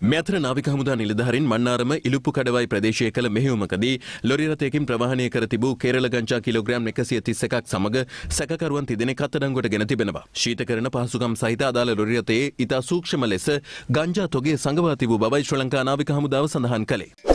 මෙතර නාවික හමුදා නිලධහරින් මන්නාරම ඉලුප්පු කඩවයි ප්‍රදේශය කළ මෙහිවුමකදී ලොරිරතයකින් ප්‍රවාහණය කර තිබූ කේරල ගංචා කිලෝග්‍රෑම් එකසිය තිස්ස එකක් සමඟ සැකරුවන් තිදෙන කත්තඩංගොට ගෙන තිබෙනවා. ශීත කරන පහසුකම් සහිත අදාළ ලොරිරතයේ ඉතා සූක්ෂම ලෙස ගංජා තොගේ සංගවා තිබූ බවයි ශ්‍ර ලංකා නාවික හමුදාව සඳහන් කළේ.